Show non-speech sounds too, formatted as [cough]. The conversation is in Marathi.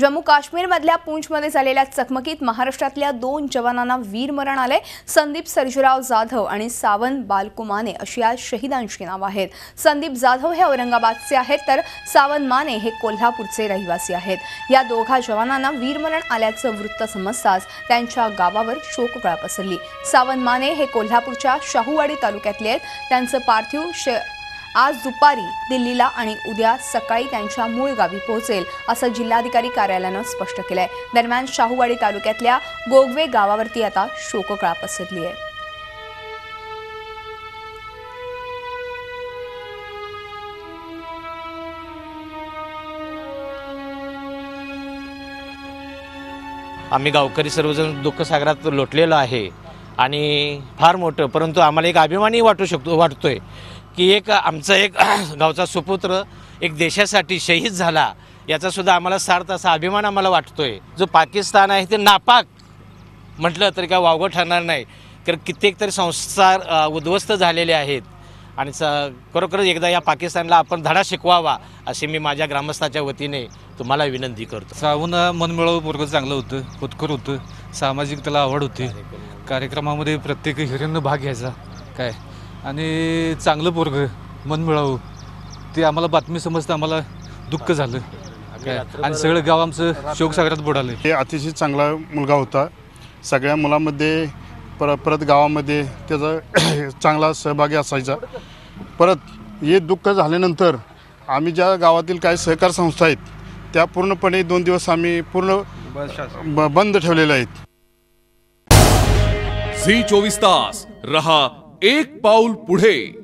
जम्मू काश्मीरमधल्या पूंछमध्ये झालेल्या चकमकीत महाराष्ट्रातल्या दोन जवानांना वीरमरण आले. संदीप सर्जीराव जाधव आणि सावंत बालकुमाने अशी आज शहीदांची नावं आहेत. संदीप जाधव हे औरंगाबादचे आहेत तर सावंत माने हे कोल्हापूरचे रहिवासी आहेत. या दोघा जवानांना वीरमरण आल्याचं वृत्त समजताच त्यांच्या गावावर शोककळा पसरली. सावंत माने हे कोल्हापूरच्या शाहूवाडी तालुक्यातले आहेत. त्यांचं पार्थिव श आज दुपारी दिल्लीला आणि उद्या सकाळी त्यांच्या मूळ गावी पोहोचेल असं जिल्हाधिकारी कार्यालयानं स्पष्ट केलंय. दरम्यान शाहूवाडी तालुक्यातल्या गोगवे गावावरती आता शोककळा पसरली आहे आम्ही गावकरी सर्वजण दुःखसागरात लोटलेलो आहे आणि फार मोठं परंतु आम्हाला एक अभिमानही वाटू शकतो वाटतोय. की एक आमचा एक [clears throat] गावचा सुपुत्र एक देशासाठी शहीद झाला याचा सुद्धा आम्हाला सार्थ असा अभिमान आम्हाला वाटतोय. जो पाकिस्तान आहे ते नापाक म्हटलं तरी काय वावगं ठरणार नाही. कारण कित्येक तरी संसार अ, उद्ध्वस्त झालेले आहेत. आणि स खरोखरच एकदा या पाकिस्तानला आपण धडा शिकवावा अशी मी माझ्या ग्रामस्थाच्या वतीने तुम्हाला विनंती करतो. सावून मनमिळावं पोरगं चांगलं होतं होतकर होतं सामाजिक त्याला आवड होती. कार्यक्रमामध्ये प्रत्येक हिऱ्यांनं भाग घ्यायचा. काय? आणि चांगलं पोरगं मन मिळावं ते आम्हाला बातमी समजतं आम्हाला दुःख झालं. काय? आणि सगळं गाव आमचं शोकसागरात बुडालं हे अतिशय चांगला मुलगा होता. सगळ्या मुलांमध्ये पर परत गावामध्ये त्याचा [clears throat] चांगला सहभागी असायचा. परत हे दुःख झाल्यानंतर आम्ही ज्या गावातील काही सहकार संस्था आहेत त्या पूर्णपणे दोन दिवस आम्ही पूर्ण बंद ठेवलेल्या आहेत. झी चोवीस तास रहा एक पाऊल पुढे.